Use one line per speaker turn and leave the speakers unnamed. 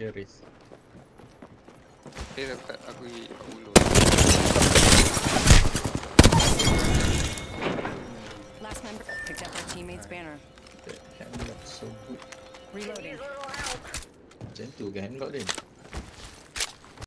Dia
race
Dia dekat aku pergi kat ulu
Last member picked up our teammate's banner
That handlock so good
Reloading
Macam tu ke kan handlock dia?